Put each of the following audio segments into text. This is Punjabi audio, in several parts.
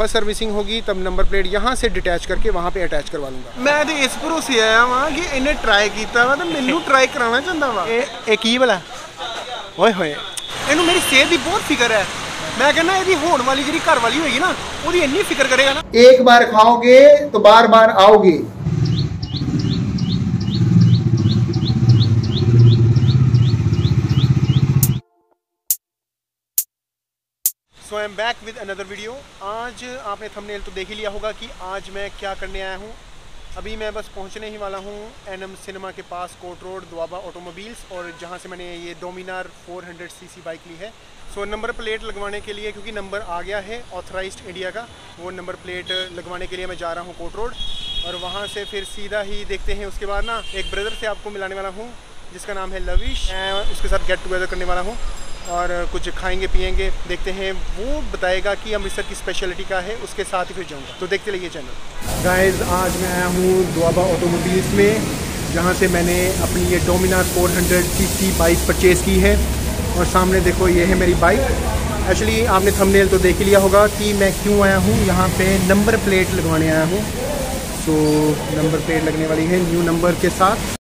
फर्स्ट सर्विसिंग होगी तब नंबर प्लेट यहाँ से डिटैच करके वहाँ पे अटैच करवा लूँगा ਮੈਂ ਤੇ ਇਸ ਭਰੋਸੇ ਆਇਆ ਵਾਂ ਕਿ ਇਹਨੇ ਟਰਾਈ ਕੀਤਾ ਵਾ ਤੇ ਮੈਨੂੰ ਟਰਾਈ ਕਰਾਉਣਾ ਚਾਹੁੰਦਾ ਵਾ ਇਹ ਇਹ ਕੀ ਵਾਲਾ ਓਏ ਹੋਏ ਇਹਨੂੰ ਮੇਰੀ ਸਿਹਤ ਦੀ ਬਹੁਤ ਫਿਕਰ ਹੈ ਮੈਂ ਕਹਿੰਦਾ ਇਹਦੀ ਹੋਣ ਵਾਲੀ ਜਿਹੜੀ ਘਰ ਵਾਲੀ ਹੋਏਗੀ ਨਾ ਉਹਦੀ ਇੰਨੀ ਫਿਕਰ ਕਰੇਗਾ ਨਾ एक बार खाओगे तो बार बार आओगे so I am back with another video आज आपने थंबनेल तो देख ही लिया होगा कि आज मैं क्या करने आया हूँ। अभी मैं बस पहुँचने ही वाला हूँ एनएम सिनेमा के पास कोट रोड दुआबा ऑटोमोबाइल्स और जहाँ से मैंने ये डोमिनार 400 सीसी बाइक ली है। सो so, नंबर प्लेट लगवाने के लिए क्योंकि नंबर आ गया है ऑथराइज इंडिया का वो नंबर प्लेट लगवाने के लिए मैं जा रहा हूँ कोट रोड और वहाँ से फिर सीधा ही देखते हैं। उसके बाद ना एक ब्रदर से आपको मिलाने वाला हूँ जिसका नाम है लविश मैं उसके साथ गेट टुगेदर करने वाला हूँ। और कुछ खाएँगे, पिएँगे, देखते हैं। वो बताएगा कि अमृतसर की स्पेशलिटी क्या है, उसके साथ ही फिर जाऊँगा। तो देखते रहिए चैनल गाइस आज मैं आया हूँ दुआबा ऑटोमोबाइल्स में, जहाँ से मैंने अपनी ये डोमिनार 400 सीसी बाइक परचेज़ की है। और सामने देखो, ये है मेरी बाइक एक्चुअली आपने थंबनेल तो देख ही लिया होगा कि मैं क्यों आया हूँ। यहाँ पे नंबर प्लेट लगवाने आया हूँ। सो नंबर प्लेट लगने वाली है न्यू नंबर के साथ।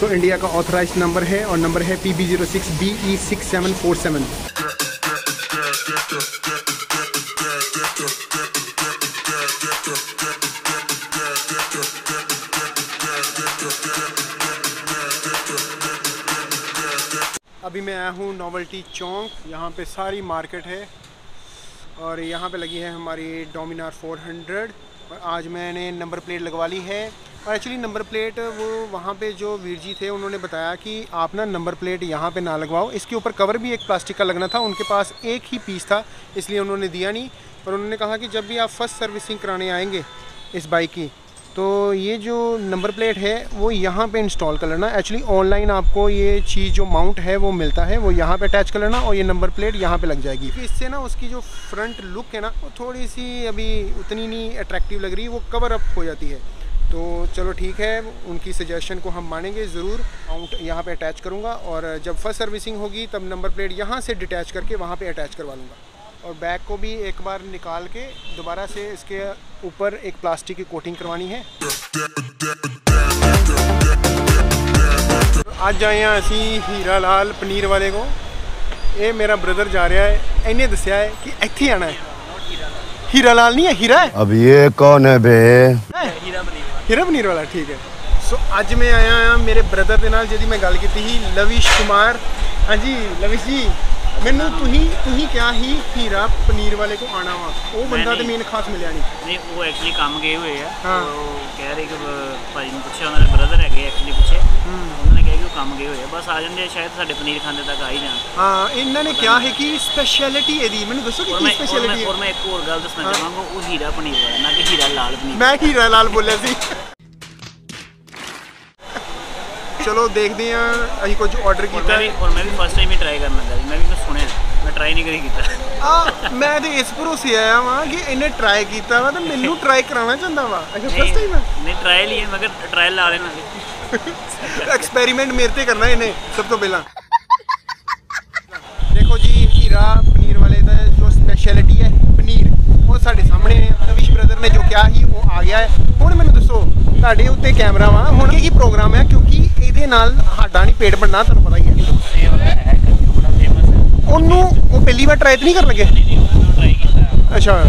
तो इंडिया का ऑथराइज नंबर है और नंबर है P B zero six B E six seven four seven अभी मैं आया हूँ नोवल्टी चौक, यहाँ पे सारी मार्केट है और यहाँ पे लगी है हमारी डोमिनार 400 और आज मैंने नंबर प्लेट लगवा ली है। और एक्चुअली नंबर प्लेट वो वहाँ पे जो वीर जी थे, उन्होंने बताया कि आप ना नंबर प्लेट यहाँ पे ना लगवाओ। इसके ऊपर कवर भी एक प्लास्टिक का लगना था, उनके पास एक ही पीस था, इसलिए उन्होंने दिया नहीं। पर उन्होंने कहा कि जब भी आप फ़र्स्ट सर्विसिंग कराने आएँगे इस बाइक की तो ये जो नंबर प्लेट है, वो यहाँ पे इंस्टॉल कर लेना। एक्चुअली ऑनलाइन आपको ये चीज़ जो माउंट है, वो मिलता है, वो यहाँ पे अटैच कर लेना और ये नंबर प्लेट यहाँ पे लग जाएगी। क्योंकि इससे ना उसकी जो फ्रंट लुक है ना, वो थोड़ी सी अभी उतनी नहीं अट्रैक्टिव लग रही, वो कवर अप हो जाती है। तो चलो ठीक है उनकी सजेशन को हम मानेंगे ज़रूर अकाउंट यहाँ पे अटैच करूँगा और जब फ़र्स्ट सर्विसिंग होगी तब नंबर प्लेट यहाँ से डिटैच करके वहाँ पे अटैच करवा लूँगा। और बैग को भी एक बार निकाल के दोबारा से इसके ऊपर एक प्लास्टिक की कोटिंग करवानी है। आज जाए हैं असी हीरा लाल पनीर वाले को। ये मेरा ब्रदर जा रहा है इन्हें दसिया है कि इतने आना है। हीरा लाल नहीं है हीरा है? अब ये कौन है बे? हीरा ਹੀਰਾ ਪਨੀਰ ਵਾਲਾ ਠੀਕ ਹੈ। ਸੋ ਅੱਜ ਮੈਂ ਆਇਆ ਹਾਂ ਮੇਰੇ ਬ੍ਰਦਰ ਦੇ ਨਾਲ ਜਿਹਦੀ ਮੈਂ ਗੱਲ ਕੀਤੀ ਸੀ ਲਵਿਸ਼ ਕੁਮਾਰ। ਹਾਂਜੀ ਲਵਿਸ਼ ਜੀ ਮੈਨੂੰ ਤੁਸੀਂ ਤੁਸੀਂ ਕਿਹਾ ਸੀ ਹੀਰਾ ਪਨੀਰ ਵਾਲੇ ਕੋ ਆਣਾ ਵਾ। ਉਹ ਬੰਦਾ ਤੇ। ਮੇਨ ਖਾਸ ਮਿਲਿਆ ਨਹੀਂ। ਨਹੀਂ ਉਹ ਐਕਚੁਅਲੀ ਕੰਮ ਗਏ ਹੋਏ ਆ। ਹਾਂ। ਉਹ ਕਹਿ ਰਹੇ ਕਿ ਭਾਈ ਨੂੰ ਪੁੱਛਿਆ ਉਹਨਾਂ ਦੇ ਬ੍ਰਦਰ ਹੈਗੇ ਐਕਚੁਅਲੀ ਪਿੱਛੇ ਕੰਮ ਗਏ ਹੋਏ ਆ। ਬਸ ਆ ਜਾਂਦੇ ਆ ਸ਼ਾਇਦ ਸਾਡੇ ਪਨੀਰ ਖਾਂਦੇ ਤੱਕ ਆ ਹੀ ਜਾਣ। ਹਾਂ ਇਹਨਾਂ ਨੇ ਕਿਹਾ ਹੈ ਕਿ ਸਪੈਸ਼ਲਿਟੀ ਇਹਦੀ ਮੈਨੂੰ ਦੱਸੋ ਕਿ ਔਰ ਕੀ ਮੈਂ ਔਰ ਸਪੈਸ਼ਲਿਟੀ ਮੈਂ ਹੈ? ਔਰ ਮੈਂ ਇੱਕ ਹੋਰ ਗੱਲ ਦੱਸਣਾ ਚਾਹਾਂਗਾ ਉਹ ਹੀਰਾ ਪਨੀਰ ਵਾਲਾ ਨਾ ਕਿ ਹੀਰਾ ਲਾਲ ਪਨੀਰ। ਮੈਂ ਹੀਰਾ ਲਾਲ ਬੋਲਿਆ ਸੀ। ਚਲੋ ਦੇਖਦੇ ਹਾਂ ਅਸੀਂ ਕੁਝ ਆਰਡਰ ਔਰ ਕੀਤਾ। ਮੈਂ ਵੀ ਔਰ ਮੈਂ ਵੀ ਫਸਟ ਟਾਈਮ ਹੀ ਟਰਾਈ ਕਰਨ ਲੱਗਾ ਸੀ ਮੈਂ ਵੀ ਕੁਝ ਸੁਣਿਆ। ਮੈਂ ਟਰਾਈ ਨਹੀਂ ਕਰੀ ਕੀਤਾ। ਆ ਮੈਂ ਤੇ ਇਸ ਭਰੋਸੇ ਆਇਆ ਵਾਂ ਕਿ ਇਹਨੇ ਟਰਾਈ ਕੀਤਾ ਵਾ ਤੇ ਮੈਨੂੰ ਟਰਾਈ ਕਰਾਉਣਾ ਚਾਹੁੰਦਾ ਵਾ। ਅੱਛਾ ਫਸਟ ਟਾਈਮ ਨਹੀਂ ਟਰਾਈ ਲਈ ਹੈ ਮਗਰ ਟਰਾਇਲ ਲਾ ਲੈਣਾ। ਐਕਸਪੈਰੀਮੈਂਟ ਮੇਰੇ ਤੇ ਕਰਨਾ ਇਹਨੇ ਸਭ ਤੋਂ ਪਹਿਲਾਂ। ਦੇਖੋ ਜੀ ਹੀਰਾ ਪਨੀਰ ਵਾਲੇ ਦਾ ਜੋ ਸਪੈਸ਼ਲਿਟੀ ਹੈ ਪਨੀਰ ਉਹ ਸਾਡੇ ਸਾਹਮਣੇ ਹੈ ਰਵਿਸ਼ ਬ੍ਰਦਰ ਨੇ ਜੋ ਕਿਹਾ ਸੀ ਉਹ ਆ ਗਿਆ ਹੈ। ਹੁਣ ਮੈਨੂੰ ਦੱਸੋ ਤੁਹਾਡੇ ਉੱਤੇ ਕੈਮਰਾ ਵਾ। ਹੁਣ ਕੀ ਕੀ ਪ੍ਰੋਗਰਾਮ ਹੈ ਕਿਉਂਕਿ ਇਹਦੇ ਨਾਲ ਸਾਡਾ ਨਹੀਂ ਪੇਟ ਭਰਨਾ ਤੁਹਾਨੂੰ ਪਤਾ ਹੀ ਹੈ। ਉਹਨੂੰ ਉਹ ਪਹਿਲੀ ਵਾਰ ਟਰਾਈ ਨਹੀਂ ਕਰਨ ਲੱਗੇ? ਅੱਛਾ।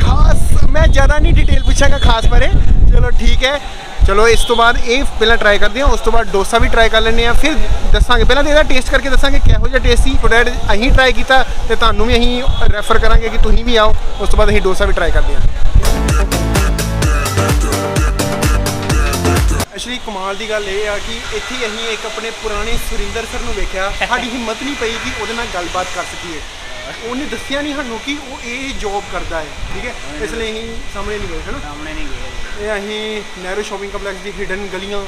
ਖਾਸ ਮੈਂ ਜ਼ਿਆਦਾ ਨਹੀਂ ਡਿਟੇਲ ਪੁੱਛਾਂਗਾ ਖਾਸ ਬਾਰੇ। ਚਲੋ ਠੀਕ ਹੈ। ਚਲੋ, ਇਸ ਤੋਂ ਬਾਅਦ ਇਹ ਪਹਿਲਾਂ ਟਰਾਈ ਕਰਦੇ ਹਾਂ, ਉਸ ਤੋਂ ਬਾਅਦ ਡੋਸਾ ਵੀ ਟਰਾਈ ਕਰ ਲੈਂਦੇ ਆ ਫਿਰ ਦੱਸਾਂਗੇ। ਪਹਿਲਾਂ ਤਾਂ ਇਹਦਾ ਟੇਸਟ ਕਰਕੇ ਦੱਸਾਂਗੇ ਕਿਹੋ ਜਿਹਾ ਟੇਸਟ ਸੀ। ਥੋੜਾ ਅਸੀਂ ਟਰਾਈ ਕੀਤਾ ਤੇ ਤੁਹਾਨੂੰ ਵੀ ਅਸੀਂ ਰੈਫਰ ਕਰਾਂਗੇ ਕਿ ਤੁਸੀਂ ਵੀ ਆਓ। ਉਸ ਤੋਂ ਬਾਅਦ ਅਸੀਂ ਡੋਸਾ ਵੀ ਟਰਾਈ ਕਰਦੇ ਹਾਂ। ਅਸ਼ਰੀ ਕਮਾਲ ਦੀ ਗੱਲ ਇਹ ਆ ਕਿ ਇੱਥੇ ਅਸੀਂ ਇੱਕ ਆਪਣੇ ਪੁਰਾਣੇ ਸੁਰਿੰਦਰ ਸਰ ਨੂੰ ਵੇਖਿਆ। ਸਾਡੀ ਹਿੰਮਤ ਨਹੀਂ ਪਈ ਕਿ ਉਹਦੇ ਨਾਲ ਗੱਲਬਾਤ ਕਰ ਸਕੀਏ। ਉਹਨੇ ਦੱਸਿਆ ਨਹੀਂ ਸਾਨੂੰ ਕਿ ਉਹ ਇਹ ਜੌਬ ਕਰਦਾ ਹੈ ਠੀਕ ਹੈ? ਇਸ ਲਈ ਅਸੀਂ ਸਾਹਮਣੇ ਨਹੀਂ ਗਏ ਹਨਾ? ਸਾਹਮਣੇ ਨਹੀਂ ਗਏ ਇਹ ਅਸੀਂ ਨਹਿਰੂ ਸ਼ਾਪਿੰਗ ਕੰਪਲੈਕਸ ਦੀ ਹਿਡਨ ਗਲੀਆਂ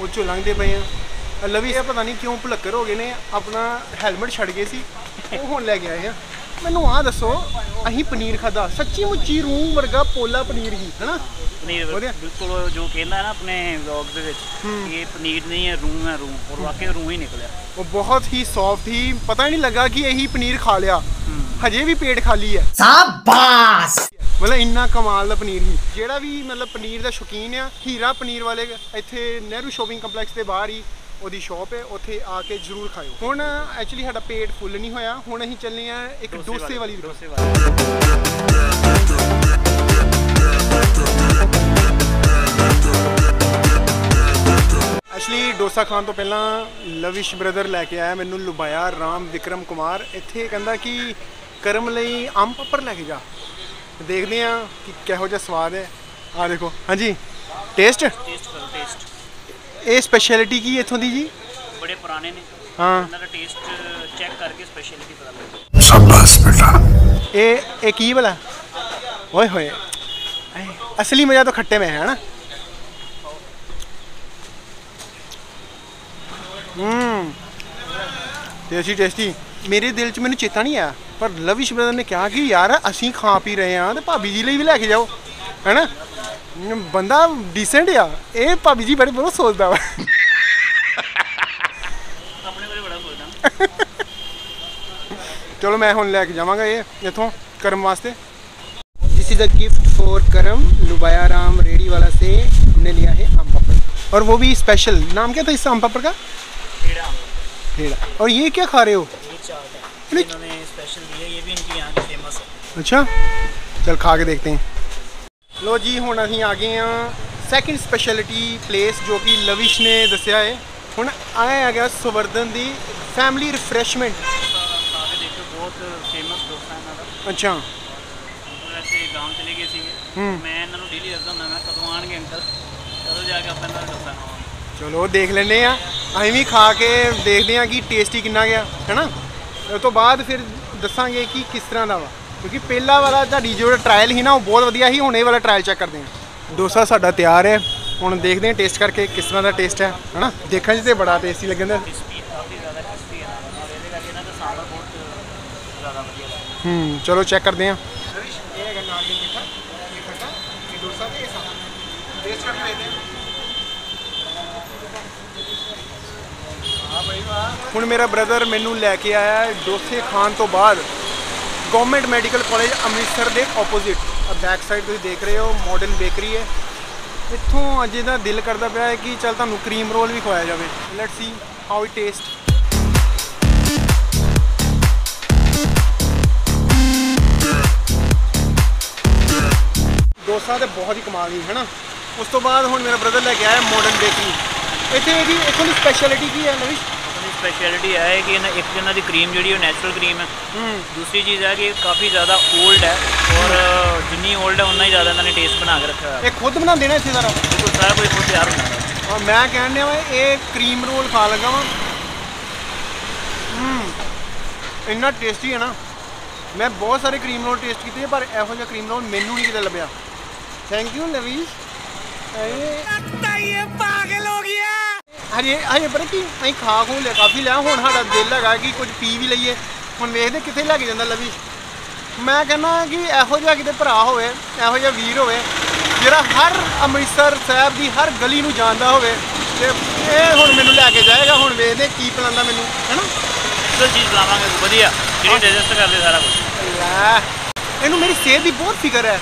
ਉਹ ਚੋਂ ਲੰਘਦੇ ਪਏ ਆ ਲਵੀ ਇਹ ਪਤਾ ਨਹੀਂ ਕਿਉਂ ਭੁਲੱਕਰ ਹੋ ਗਏ ਨੇ ਆਪਣਾ ਹੈਲਮਟ ਛੱਡ ਗਏ ਸੀ ਉਹ ਹੁਣ ਲੈ ਕੇ ਆਏ ਆ ਮੈਨੂੰ ਆਹ ਦੱਸੋ ਅਸੀਂ ਪਨੀਰ ਖਾਦਾ ਸੱਚੀ ਮੁੱਚੀ ਰੂਮ ਵਰਗਾ ਪੋਲਾ ਪਨੀਰ ਹੀ ਹਨਾ? ਪਨੀਰ ਵਧੀਆ। ਬਿਲਕੁਲ ਜੋ ਕਹਿੰਦਾ ਹੈ ਨਾ ਆਪਣੇ ਵਲੌਗ ਦੇ ਵਿੱਚ ਕਿ ਇਹ ਪਨੀਰ ਨਹੀਂ ਹੈ ਰੂਹ ਹੈ ਰੂਹ ਔਰ ਵਾਕਈ ਰੂਹ ਹੀ ਨਿਕਲਿਆ। ਉਹ ਬਹੁਤ ਹੀ ਸੌਫਟ ਹੀ ਪਤਾ ਹੀ ਨਹੀਂ ਲੱਗਾ ਕਿ ਇਹੀ ਪਨੀਰ ਖਾ ਲਿਆ। ਹਜੇ ਵੀ ਪੇਟ ਖਾਲੀ ਹੈ। ਸਾਬਾਸ! ਮਤਲਬ ਇੰਨਾ ਕਮਾਲ ਦਾ ਪਨੀਰ ਹੀ। ਜਿਹੜਾ ਵੀ ਮਤਲਬ ਪਨੀਰ ਦਾ ਸ਼ੌਕੀਨ ਆ ਹੀਰਾ ਪਨੀਰ ਵਾਲੇ ਇੱਥੇ ਨਹਿਰੂ ਸ਼ਾਪਿੰਗ ਕੰਪਲੈਕਸ ਦੇ ਬਾਹਰ ਹੀ ਉਹਦੀ ਸ਼ਾਪ ਹੈ ਉੱਥੇ ਆ ਕੇ ਜ਼ਰੂਰ ਖਾਇਓ। ਹੁਣ ਐਕਚੁਅਲੀ ਸਾਡਾ ਪੇਟ ਫੁੱਲ ਨਹੀਂ ਹੋਇਆ ਹੁਣ ਅਸੀਂ ਚੱਲੇ ਆ ਇੱਕ ਡੋਸੇ ਵਾਲੀ ਡੋਸੇ ਐਕਚੁਅਲੀ ਡੋਸਾ ਖਾਣ ਤੋਂ ਪਹਿਲਾਂ ਲਵਿਸ਼ ਬ੍ਰਦਰ ਲੈ ਕੇ ਆਇਆ ਮੈਨੂੰ ਲੁਬਾਇਆ ਰਾਮ ਵਿਕਰਮ ਕੁਮਾਰ। ਇੱਥੇ ਕਹਿੰਦਾ ਕਿ ਕਰਮ ਲਈ ਅੰਬ ਪੱਪਰ ਲੈ ਕੇ ਜਾ। ਦੇਖਦੇ ਆ ਕਿ ਕਿਹੋ ਜਿਹਾ ਸਵਾਦ ਹੈ। ਆ ਦੇਖੋ। ਹਾਂਜੀ ਟੇਸਟ ਟੇਸਟ ਕਰੋ ਟੇਸਟ ਇਹ ਸਪੈਸ਼ਲਿਟੀ ਕੀ ਹੈ ਇੱਥੋਂ ਦੀ ਜੀ ਬੜੇ ਪੁਰਾਣੇ ਨੇ ਹਾਂ ਇਹਨਾਂ ਦਾ ਟੇਸਟ ਚੈੱਕ ਕਰਕੇ ਸਪੈਸ਼ਲਿਟੀ ਪਤਾ ਲੱਗਦਾ ਇਹ ਇਹ ਕੀ ਭਲਾ ਓਏ ਹੋਏ ਐ, ਅਸਲੀ ਮਜ਼ਾ ਤਾਂ ਖੱਟੇ में है ना ਹੂੰ ਟੇਸਟੀ ਟੇਸਟੀ ਮੇਰੇ ਦਿਲ 'ਚ ਮੈਨੂੰ ਚੇਤਾ ਨਹੀਂ ਆਇਆ ਪਰ ਲਵਿਸ਼ ਬ੍ਰਦਰ ਨੇ ਕਿਹਾ ਕਿ ਯਾਰ ਅਸੀਂ ਖਾ ਪੀ ਰਹੇ ਹਾਂ ਤੇ ਭਾਬੀ ਜੀ ਲਈ ਵੀ ਲੈ ਕੇ ਜਾਓ ਹੈਨਾ ਹਮ, ਬੰਦਾ ਡੀਸੈਂਟ ਆ ਇਹ ਭਾਬੀ ਜੀ ਬੜੇ ਬਹੁਤ ਸੋਚਦਾ ਵਾ ਆਪਣੇ ਬਾਰੇ ਬੜਾ ਸੋਚਦਾ ਚਲੋ ਮੈਂ ਹੁਣ ਲੈ ਕੇ ਜਾਵਾਂਗਾ ਇਹ ਇੱਥੋਂ ਕਰਮ ਵਾਸਤੇ this is a gift for Karam Lubaya Ram ready वाला से हमने लिया है आम पापड़ और वो भी स्पेशल नाम क्या था इस आम पापड़ का ਕਿਹੜਾ हेड़ा और ये क्या खा रहे हो ये चाट है इन्होंने स्पेशल दिया ये भी इनकी यहाँ की फेमस है अच्छा चल खा के देखते हैं लो ਜੀ, ਹੁਣ ਅਸੀਂ ਆ ਗਏ ਆ ਸੈਕਿੰਡ ਸਪੈਸ਼ਲਿਟੀ ਪਲੇਸ ਜੋ ਕਿ ਲਵਿਸ਼ ਨੇ ਦੱਸਿਆ ਹੈ। ਹੁਣ ਆਇਆ ਆ ਗਿਆ ਸੁਵਰਧਨ ਦੀ ਫੈਮਿਲੀ ਰਿਫਰੈਸ਼ਮੈਂਟ ਖਾ ਦੇਖੋ ਬਹੁਤ ਫੇਮਸ ਡੋਸਾ ਇਹਨਾਂ ਦਾ ਅੱਛਾ। ਵੈਸੇ ਗਾਂਵ ਚਲੇ ਗਏ ਸੀਗੇ ਮੈਂ ਇਹਨਾਂ ਨੂੰ ਡੇਲੀ ਦੱਸਦਾ ਹੁੰਦਾ ਮੈਂ ਕਦੋਂ ਆਣਗੇ ਅੰਕਲ ਕਦੋਂ ਜਾ ਕੇ ਆਪਾਂ ਇਹਨਾਂ ਦਾ ਡੋਸਾ ਖਾਵਾਂਗੇ ਚਲੋ ਦੇਖ ਲੈਨੇ ਆ ਅਸੀਂ ਵੀ ਖਾ ਕੇ ਦੇਖਦੇ ਆ ਕਿ ਟੇਸਟੀ ਕਿੰਨਾ ਗਿਆ ਹੈਨਾ ਉਸ ਤੋਂ ਬਾਅਦ ਫਿਰ ਦੱਸਾਂਗੇ ਕਿ ਕਿਸ ਤਰ੍ਹਾਂ ਦਾ ਵਾ। ਕਿਉਂਕਿ ਪਹਿਲਾ ਵਾਲਾ ਤੁਹਾਡੀ ਜੋ ਟਰਾਇਲ ਸੀ ਨਾ, ਉਹ ਬਹੁਤ ਵਧੀਆ ਸੀ, ਹੁਣ ਇਹ ਵਾਲਾ ਟਰਾਇਲ ਚੈੱਕ ਕਰਦੇ ਹਾਂ। ਡੋਸਾ ਸਾਡਾ ਤਿਆਰ ਹੈ। ਹੁਣ ਦੇਖਦੇ ਹਾਂ, ਟੇਸਟ ਕਰਕੇ ਕਿਸ ਤਰ੍ਹਾਂ ਦਾ ਟੇਸਟ ਹੈ, ਹੈਨਾ? ਦੇਖਣ 'ਚ ਤੇ ਬੜਾ ਟੇਸਟੀ ਲੱਗਣ ਦਾ ਲੱਗਦਾ। ਹੂੰ, ਚਲੋ ਚੈੱਕ ਕਰਦੇ ਹਾਂ। ਇਹ ਹੈਗਾ ਨਾਲ ਮਿੱਠਾ ਇਹ ਖੱਟਾ ਇਹ ਡੋਸਾ ਤੇ ਇਹ ਸਾਂਬਰ ਟੇਸਟ ਕਰਕੇ ਦੇਖਦੇ ਆ ਹੁਣ ਮੇਰਾ ਬ੍ਰਦਰ ਮੈਨੂੰ ਲੈ ਕੇ ਆਇਆ ਡੋਸੇ ਖਾਣ ਤੋਂ ਬਾਅਦ। ਗਵਰਨਮੈਂਟ ਮੈਡੀਕਲ ਕਾਲਜ ਅੰਮ੍ਰਿਤਸਰ ਦੇ ਆਪੋਜ਼ਿਟ ਆ ਬੈਕ ਸਾਈਡ ਤੁਸੀਂ ਦੇਖ ਰਹੇ ਹੋ ਮਾਡਰਨ ਬੇਕਰੀ ਹੈ। ਇੱਥੋਂ ਅੱਜ ਇਹਦਾ ਦਿਲ ਕਰਦਾ ਪਿਆ ਹੈ ਕਿ ਚਲ ਤੁਹਾਨੂੰ ਕਰੀਮ ਰੋਲ ਵੀ ਖਵਾਇਆ ਜਾਵੇ। Let's see how it taste dosa ਤੇ ਬਹੁਤ ਹੀ ਕਮਾਲ ਦੀ ਹੈ ਨਾ। ਉਸ ਤੋਂ ਬਾਅਦ ਹੁਣ ਮੇਰਾ ਬ੍ਰਦਰ ਲੈ ਕੇ ਆਇਆ ਮਾਡਰਨ ਬੇਕਰੀ ਇੱਥੇ ਇਹਦੀ, ਇੱਥੋਂ ਦੀ ਸਪੈਸ਼ਲਿਟੀ ਕੀ ਹੈ ਨਵੀਸ਼? ਸਪੈਸ਼ਲਿਟੀ ਹੈ ਕਿ ਇਹਨਾਂ ਇੱਕ ਜਨਾਂ ਦੀ ਕਰੀਮ ਜਿਹੜੀ ਉਹ ਨੈਚੁਰਲ ਕਰੀਮ ਹੈ। ਹੂੰ। ਦੂਸਰੀ ਚੀਜ਼ ਹੈ ਕਿ ਇਹ ਕਾਫੀ ਜ਼ਿਆਦਾ 올ਡ ਹੈ ਔਰ ਜਿੰਨੀ 올ਡ ਹੈ ਉਨਾ ਹੀ ਜ਼ਿਆਦਾ ਇਹਨਾਂ ਨੇ ਟੇਸਟ ਬਣਾ ਕੇ ਰੱਖਿਆ ਹੋਇਆ। ਹੈ ਇਹ ਖੁਦ ਬਣਾਉਂਦੇ ਨੇ ਇੱਥੇ ਸਾਰਾ? ਬਿਲਕੁਲ ਸਾਰਾ ਕੁਝ ਖੁਦ ਤਿਆਰ ਹੁੰਦਾ ਹੈ। ਔਰ ਮੈਂ ਕਹਿਣ ਡਿਆ ਵਾ ਇਹ ਕਰੀਮ ਰੋਲ ਖਾ ਲੱਗਾ ਵਾਂ। ਹੂੰ। ਇੰਨਾ ਟੇਸਟੀ ਹੈ ਨਾ। ਮੈਂ ਬਹੁਤ ਸਾਰੇ ਕਰੀਮ ਰੋਲ ਟੇਸਟ ਕੀਤੇ ਪਰ ਇਹੋ ਜਿਹਾ ਕਰੀਮ ਰੋਲ ਮੈਨੂੰ ਨਹੀਂ ਕਿਤੇ ਲੱਭਿਆ। ਥੈਂਕ ਯੂ ਲਵੀਸ਼ ਇਹ ਪਾਗਲ ਹਜੇ ਹਜੇ ਪਰ ਕੀ ਅਸੀਂ ਖਾ ਖੂ ਲੈ ਕਾਫੀ ਲੈ ਹੁਣ ਸਾਡਾ ਦਿਲ ਹੈਗਾ ਕਿ ਕੁਝ ਪੀ ਵੀ ਲਈਏ। ਹੁਣ ਵੇਖਦੇ ਕਿੱਥੇ ਲੱਗ ਜਾਂਦਾ ਲਵੀ। ਮੈਂ ਕਹਿੰਦਾ ਕਿ ਇਹੋ ਜਿਹਾ ਕਿਤੇ ਭਰਾ ਹੋਵੇ ਇਹੋ ਜਿਹਾ ਵੀਰ ਹੋਵੇ ਜਿਹੜਾ ਹਰ ਅੰਮ੍ਰਿਤਸਰ ਸਾਹਿਬ ਦੀ ਹਰ ਗਲੀ ਨੂੰ ਜਾਣਦਾ ਹੋਵੇ ਤੇ ਇਹ ਹੁਣ ਮੈਨੂੰ ਲੈ ਕੇ ਜਾਏਗਾ ਹੁਣ ਵੇਖਦੇ ਕੀ ਪਲਾਨਾ ਮੈਨੂੰ ਹੈਨਾ? ਸਰ ਚੀਜ਼ ਲਾਵਾਂਗੇ ਵਧੀਆ। ਜਿਹੜੀ ਡਾਈਜੈਸਟ ਕਰ ਸਾਰਾ ਕੁਝ ਇਹਨੂੰ ਮੇਰੀ ਸਿਹਤ ਦੀ ਬਹੁਤ ਫਿਕਰ ਹੈ।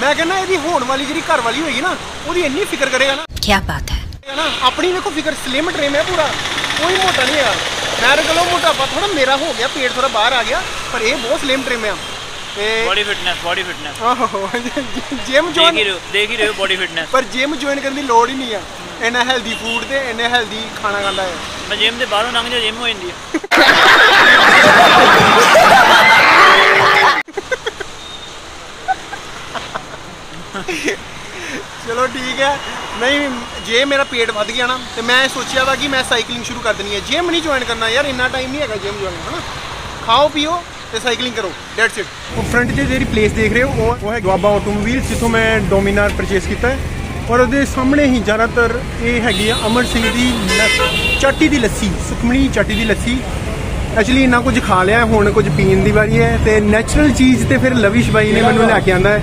ਮੈਂ ਕਹਿੰਦਾ ਇਹਦੀ ਹੋਣ ਵਾਲੀ ਜਿਹੜੀ ਘਰ ਵਾਲੀ ਹੋਈ ਨਾ ਉਹਦੀ ਇੰਨੀ ਫਿਕਰ ਕਰੇਗਾ ਨਾ। ਕੀ ਬਾਤ ਹੈ। ਨਾ ਆਪਣੀ ਵੇਖੋ ਫਿਕਰ ਸਲਿਮ ਟ੍ਰਿਮ ਹੈ ਪੂਰਾ ਕੋਈ ਮੋਟਾ ਨਹੀਂ ਹੈਗਾ ਮੈਂ ਰਗਲੋ ਮੋਟਾਪਾ ਥੋੜਾ ਮੇਰਾ ਹੋ ਗਿਆ ਪੇਟ ਥੋੜਾ ਬਾਹਰ ਆ ਗਿਆ ਪਰ ਇਹ ਬਹੁਤ ਸਲਿਮ ਟ੍ਰਿਮ ਹੈ ਤੇ ਬੋਡੀ ਫਿਟਨੈਸ ਬੋਡੀ ਫਿਟਨੈਸ ਆਹੋ ਜਿਮ ਦੇਖ ਜੁਆਇਨ ਹੀ ਰਹੇ ਹੋ ਦੇਖ ਹੀ ਰਹੇ ਹੋ ਬੋਡੀ ਫਿਟਨੈਸ ਪਰ ਜਿਮ ਜੁਆਇਨ ਕਰਨ ਦੀ ਲੋੜ ਹੀ ਨਹੀਂ ਆ ਇੰਨਾ ਹੈਲਦੀ ਫੂਡ ਤੇ ਇੰਨਾ ਹੈਲਦੀ ਖਾਣਾ ਖਾਂਦਾ ਹੈ ਮੈਂ ਜਿਮ ਦੇ ਬਾਹਰੋਂ ਲੰਘ ਜਾ ਜਿਮ ਹੋ ਜਾਂਦੀ ਹੈ ਚਲੋ ਠੀਕ ਹੈ। ਨਹੀਂ, ਜੇ ਮੇਰਾ ਪੇਟ ਵੱਧ ਗਿਆ ਨਾ, ਤੇ ਮੈਂ ਸੋਚਿਆ ਵਾ ਕਿ ਮੈਂ ਸਾਈਕਲਿੰਗ ਸ਼ੁਰੂ ਕਰ ਦੇਣੀ ਹੈ। ਜਿਮ ਨਹੀਂ ਜੁਆਇਨ ਕਰਨਾ ਯਾਰ, ਇੰਨਾ ਟਾਈਮ ਨਹੀਂ ਹੈਗਾ ਜਿਮ ਜੁਆਇਨ ਹਨਾ ਖਾਓ, ਪੀਓ ਤੇ ਸਾਈਕਲਿੰਗ ਕਰੋ। ਦੈਟਸ ਇਟ ਉਹ ਫਰੰਟ ਤੇ ਜਿਹੜੀ ਪਲੇਸ ਦੇਖ ਰਹੇ ਹੋ, ਉਹ ਉਹ ਹੈ ਦੁਆਬਾ ਆਟੋਮੋਬਾਈਲ ਜਿੱਥੋਂ ਮੈਂ ਡੋਮਿਨਾਰ ਪਰਚੇਸ ਕੀਤਾ ਹੈ। ਔਰ ਉਹਦੇ ਸਾਹਮਣੇ ਹੀ ਜ਼ਿਆਦਾਤਰ ਇਹ ਹੈਗੀ ਆ ਅਮਰ ਸਿੰਘ ਦੀ ਲ- ਚਾਟੀ ਦੀ ਲੱਸੀ ਸੁਖਮਣੀ ਚਾਟੀ ਦੀ ਲੱਸੀ। ਐਕਚੁਅਲੀ ਇੰਨਾ ਕੁਝ ਖਾ ਲਿਆ, ਹੁਣ ਕੁਝ ਪੀਣ ਦੀ ਵਾਰੀ ਹੈ ਤੇ ਨੈਚੁਰਲ ਚੀਜ਼ ਤੇ ਫਿਰ ਲਵਿਸ਼ ਬਾਈ ਨੇ ਮੈਨੂੰ ਲੈ ਕੇ ਆਂਦਾ ਹੈ।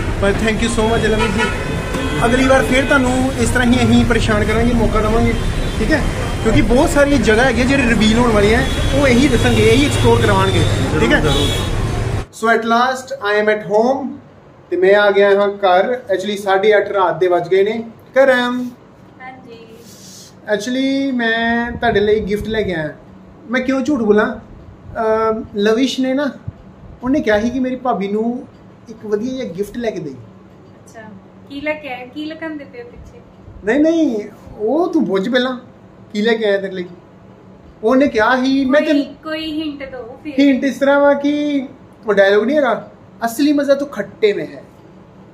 ਪਰ thank you so much Lavish ji ਅਗਲੀ ਵਾਰ ਫਿਰ ਤੁਹਾਨੂੰ ਇਸ ਤਰ੍ਹਾਂ ਹੀ ਅਸੀਂ ਪਰੇਸ਼ਾਨ ਕਰਾਂਗੇ ਮੌਕਾ ਦੇਵਾਂਗੇ ਠੀਕ ਹੈ? ਕਿਉਂਕਿ ਬਹੁਤ ਸਾਰੀਆਂ ਜਗ੍ਹਾ ਹੈਗੀਆਂ ਜਿਹੜੇ ਰਿਵੀਲ ਹੋਣ ਵਾਲੀਆਂ ਉਹ ਇਹੀ ਦੱਸਣਗੇ ਇਹੀ ਐਕਸਪਲੋਰ ਕਰਵਾਉਣਗੇ ਠੀਕ ਹੈ? So at last I am at home ਤੇ ਮੈਂ ਆ ਗਿਆ ਹਾਂ ਘਰ। ਐਕਚੁਅਲੀ 8:30 ਰਾਤ ਦੇ ਵੱਜ ਗਏ ਨੇ। ਕਰਮ ਹਾਂਜੀ। ਐਕਚੁਅਲੀ ਮੈਂ ਤੁਹਾਡੇ ਲਈ ਗਿਫਟ ਲੈ ਕੇ ਆਇਆ। ਮੈਂ ਕਿਉਂ ਝੂਠ ਬੋਲਾਂ? ਲਵਿਸ਼ ਨੇ ਨਾ ਉਹਨੇ ਕਿਹਾ ਸੀ ਕਿ ਮੇਰੀ ਭਾਬੀ ਨੂੰ ਇੱਕ ਵਧੀਆ ਜਿਹਾ ਗਿਫਟ ਲੈ ਕੇ ਦੇਈ। ਅੱਛਾ ਕੀ ਲੈ ਕੇ ਆਏ ਕੀ ਲਗਾਉਂਦੇ ਪਏ ਹੋ ਪਿੱਛੇ? ਨਹੀਂ ਨਹੀਂ ਉਹ ਤੂੰ ਪੁੱਛ ਪਹਿਲਾਂ ਕੀ ਲੈ ਕੇ ਆਇਆ ਤੇਰੇ ਲਈ? ਉਹਨੇ ਕਿਹਾ ਸੀ ਮੈਂ ਕੋਈ ਤੈਨੂੰ ਕੋਈ ਹਿੰਟ ਦਿਓ ਫਿਰ। ਹਿੰਟ ਇਸ ਤਰ੍ਹਾਂ ਵਾ ਕਿ ਉਹ ਡਾਇਲੋਗ ਨਹੀਂ ਹੈਗਾ ਅਸਲੀ ਮਜ਼ਾ ਤਾਂ ਖੱਟੇ में ਹੈ।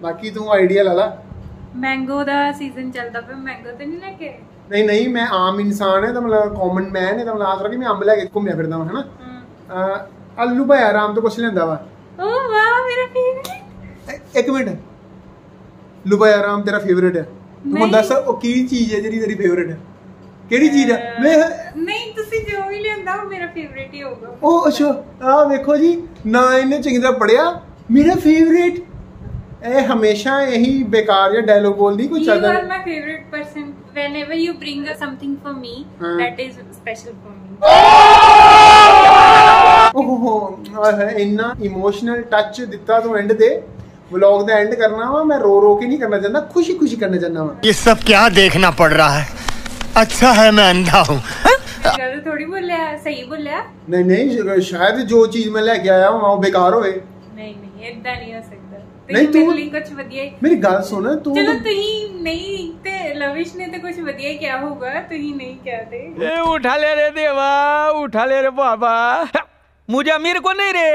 ਬਾਕੀ ਤੂੰ ਆਈਡੀਆ ਲਾ ਲਾ। ਮੈਂਗੋ ਦਾ ਸੀਜ਼ਨ ਚੱਲਦਾ ਪਿਆ ਮੈਂਗੋ ਤੇ ਨਹੀਂ ਲੈ ਕੇ ਆਏ? ਨਹੀਂ ਨਹੀਂ ਮੈਂ ਆਮ ਇਨਸਾਨ ਹੈ ਤਾਂ ਮਤਲਬ ਕਾਮਨ ਮੈਨ ਹੈ ਤਾਂ ਮਤਲਬ ਆਸ ਕਿ ਮੈਂ ਅੰਬ ਲੈ ਕੇ ਘੁੰਮਿਆ ਫਿਰਦਾ ਹਾਂ ਹਨਾ। ਅਹ ਆਲੂ ਭਾਈ ਆਰਾਮ ਤੋਂ ਕੁਛ ਲੈਂਦਾ ਵਾ। ਓ ਵਾਹ ਮੇਰਾ ਫੇਵਰਿਟ ਇ- ਇੱਕ ਮਿੰਟ ਲੁਬਾ ਆਰਾਮ ਤੇਰਾ ਫੇਵਰੇਟ ਹੈ ਤੂੰ ਹੁਣ ਨਹੀਂ। ਦੱਸ ਉਹ ਕੀ ਚੀਜ਼ ਹੈ ਜਿਹੜੀ ਤੇਰੀ ਫੇਵਰੇਟ ਹੈ ਕਿਹੜੀ ਚੀਜ਼ ਹੈ ਮੈਂ ਨਹੀਂ ਤੁਸੀਂ ਜੋ ਵੀ ਲਿਆਂਦਾ ਉਹ ਮੇਰਾ ਫੇਵਰਿਟ ਹੀ ਹੋਊਗਾ ਉਹ ਅੱਛਾ ਆ ਵੇਖੋ ਜੀ ਨਾ ਇਹਨੇ ਚੰਗੀ ਤਰ੍ਹਾਂ ਪੜਿਆ ਮੇਰਾ ਫੇਵਰੇਟ ਇਹ ਹਮੇਸ਼ਾ ਇਹੀ ਬੇਕਾਰ ਜਿਹਾ ਡਾਇਲੋਗ ਬੋਲਦੀ ਕੋਈ You ਚੱਲਦਾ are my favorite person. Whenever you bring us something for me, ਹਾਂ। that is special for me. ਓਹੋ ਆਹ ਇੰਨਾ ਇਮੋਸ਼ਨਲ ਟੱਚ ਦਿੱਤਾ ਤੂੰ ਐਂਡ ਤੇ ਵਲੌਗ ਦਾ ਐਂਡ ਕਰਨਾ ਵਾ ਮੈਂ ਰੋ ਰੋ ਕੇ ਨਹੀਂ ਕਰਨਾ ਚਾਹੁੰਦਾ ਖੁਸ਼ੀ ਖੁਸ਼ੀ ਕਰਨਾ ਚਾਹੁੰਦਾ ਵਾ ये सब क्या देखना पड़ रहा है अच्छा है मैं अंधा हूँ ਗੱਲ ਥੋੜੀ ਬੋਲਿਆ ਸਹੀ ਬੋਲਿਆ ਨਹੀਂ ਨਹੀਂ ਸ਼ਾਇਦ ਜੋ ਚੀਜ਼ ਮੈਂ ਲੈ ਕੇ ਆਇਆ ਹਾਂ ਉਹ ਬੇਕਾਰ ਹੋਵੇ ਨਹੀਂ ਨਹੀਂ ਇਦਾਂ ਨਹੀਂ ਹੋ ਸਕਦਾ ਨਹੀਂ, ਤੁਸੀਂ ਤੂੰ- ਮੇਰੇ ਲਈ ਕੁਝ ਵਧੀਆ ਹੀ ਮੇਰੀ ਗੱਲ ਸੁਣ ਤੂੰ ਚਲੋ ਤੁਸੀਂ ਨਹੀਂ ਤੇ ਲਵਿਸ਼ ਨੇ ਤੇ ਕੁਝ ਵਧੀਆ ਹੀ ਕਿਹਾ ਹੋਊਗਾ ਤੁਸੀਂ ਨਹੀਂ ਕਿਹਾ ਤੇ ए उठा ले रे देवा उठा ले रे बाबा मुझे अमीर को नहीं रे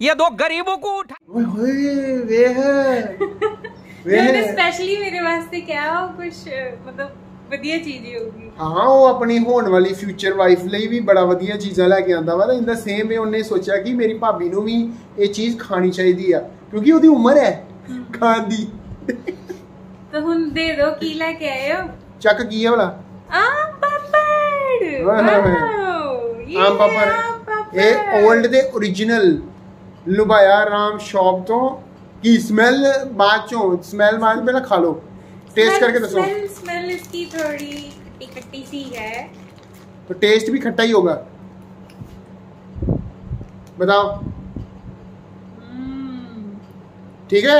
ये दो गरीबों को उठा वे है वे स्पेशली मेरे वास्ते क्या हो कुछ मतलब ਵਧੀਆ ਉਮਰ ਹੈ ਖਾਣ ਦੀ ਤਾਂ ਕੀ ਲੈ ਇਹ 올ਡ ਦੇ origignal ਲੁਬਾਇਆ ਰਾਮ ਸ਼ਾਪ ਤੋਂ ਕੀ ਸਮੈਲ ਬਾਅਦ ਚੋਂ ਸਮੈਲ ਬਾਅਦ टेस्ट करके ਦੱਸੋ स्मेल इसकी थोड़ी खट्टी सी है। तो टेस्ट भी खट्टा ही होगा। बताओ। हम्म। ठीक है?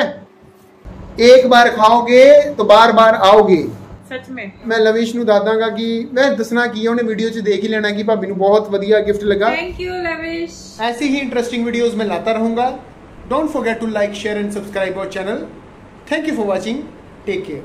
एक बार खाओगे तो बार बार आओगे। ਸੱਚ ਮੈਂ। ਲਵਿਸ਼ ਨੂੰ ਦਾਦਾਂਗਾ ਕਿ ਮੈਂ ਦੱਸਣਾ ਕੀ ਹੈ ਉਹਨੇ ਵੀਡੀਓ 'ਚ ਦੇਖ ਹੀ ਲੈਣਾ ਕਿ ਭਾਬੀ ਨੂੰ ਬਹੁਤ ਵਧੀਆ ਗਿਫਟ ਲੱਗਾ। Thank you Lavish. ਐਸੀ ਹੀ ਇੰਟਰਸਟਿੰਗ ਵੀਡੀਓਜ਼ ਮੈਂ ਲਾਤਾ ਰਹੂੰਗਾ। Don't forget to like share and subscribe our channel thank you for watching take care